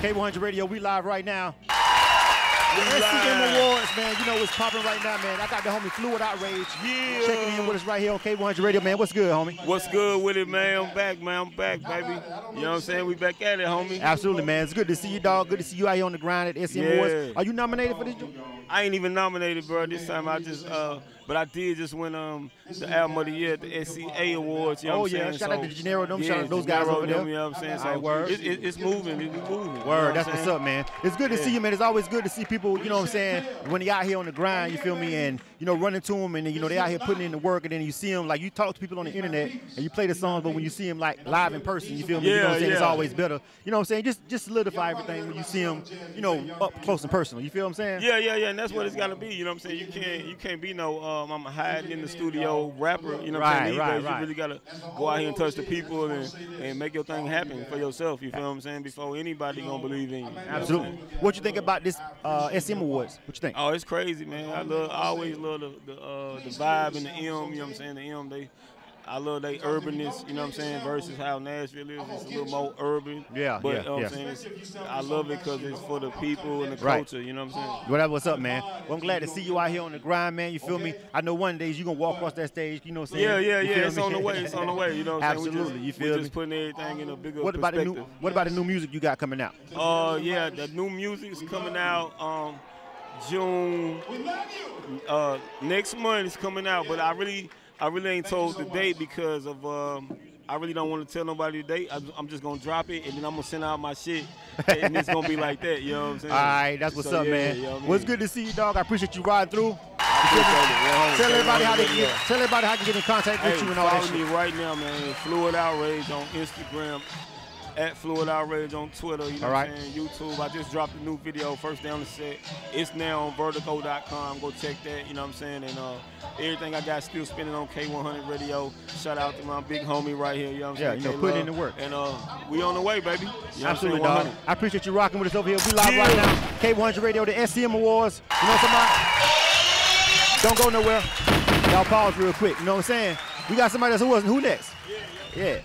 K100 Radio, we live right now. Live. Awards, man. You know what's popping right now, man. I got the homie Fluid Outrage Yeah. checking in with us right here on K100 Radio, man. What's good, homie? What's good with it, man? I'm back, man. I'm back, baby. You know what I'm saying? We back at it, homie. Absolutely, man. It's good to see you, dog. Good to see you out here on the grind at SCM Yeah. Awards. Are you nominated for this? I ain't even nominated, bro. This time I just, uh, but I did just win um the album of the year at the SCA Awards. You know Oh, what I'm yeah. saying? Shout out to Gennaro, them. yeah, Shout out those guys over there. them, You know what I'm saying? So right, word. It, it, it's moving. It's moving. you know Word, that's what's up, man. It's good to see you, man. It's always good to see people, you know what I'm saying, when they out here on the grind, you feel me, and, you know, running to them, and, you know, they out here putting in the work, and then you see them, like, you talk to people on the internet, and you play the songs, but when you see them, like, live in person, you feel me, you know what I'm Yeah, saying, it's yeah. always better. You know what I'm saying? Just just solidify everything when you see them, you know, up close and personal. You feel what I'm saying? Yeah, yeah, yeah, and that's what it's gotta be. You know what I'm saying? You can't, you can't be no, um, I'm a hiding in the studio rapper. You know what I'm saying? These right, days, right. You really gotta go out here and touch the people and, and make your thing happen for yourself. You feel what I'm saying? Before anybody gonna believe in you. you. know what I'm Absolutely. What you think about this uh, SM Awards? What you think? Oh, it's crazy, man. I love, I always love the the, uh, the vibe and the M. You know what I'm saying? The M, they, I love they urbanness. You know what I'm saying? Versus how Nashville is, it's a little more urban. Yeah, but yeah, you know what yeah. I'm saying? I love it because it's for the people and the Right. culture. You know what I'm saying? Whatever, what's up, man? Well, I'm glad to see you out here on the grind, man. You feel me? I know one day you're gonna walk across that stage. You know what I'm saying? Yeah, yeah, yeah. It's me? on the way. It's on the way. You know what I'm saying? Absolutely. We You feel we just putting everything in a bigger What about the new? What about the new music you got coming out? Uh, yeah, the new music's coming out um June. Uh, next month is coming out, but I really, I really ain't told the date because of um. I really don't want to tell nobody the date. I'm, I'm just gonna drop it and then I'm gonna send out my shit, and it's gonna be like that. You know what I'm saying? All right, that's what's So, up, yeah, man. you know what Well, it's good to see you, dog. I appreciate you riding through. Tell everybody how they yeah. can get, tell everybody how to get in contact with Hey, you and all that follow me right now, man. Fluid Outrage on Instagram, at Fluid Outrage on Twitter. You know All what right. I'm saying? YouTube. I just dropped a new video, first day on the set. It's now on Vertigo.com. Go check that. You know what I'm saying? And uh, everything I got still spinning on K100 Radio. Shout out to my big homie right here. You know what I'm Yeah, saying? you know, K put Love. in the work. And uh, we on the way, baby. You know what I'm? Absolutely, dog. I appreciate you rocking with us over here. We live Yeah. right now. K100 Radio, the SCM Awards. You know what I'm? Don't go nowhere. Y'all pause real quick. You know what I'm saying? We got somebody else who wasn't. Who next? Yeah.